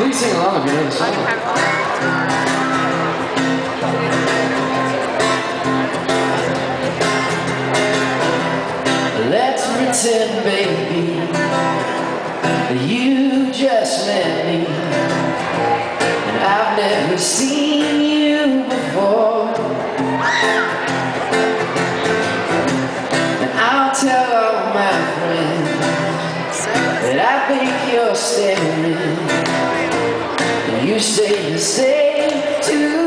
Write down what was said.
Please sing along if you know the song. Let's pretend, baby, you just met me, and I've never seen you before. And I'll tell all my friends that I think you're staring, you say the same too.